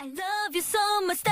I love you so much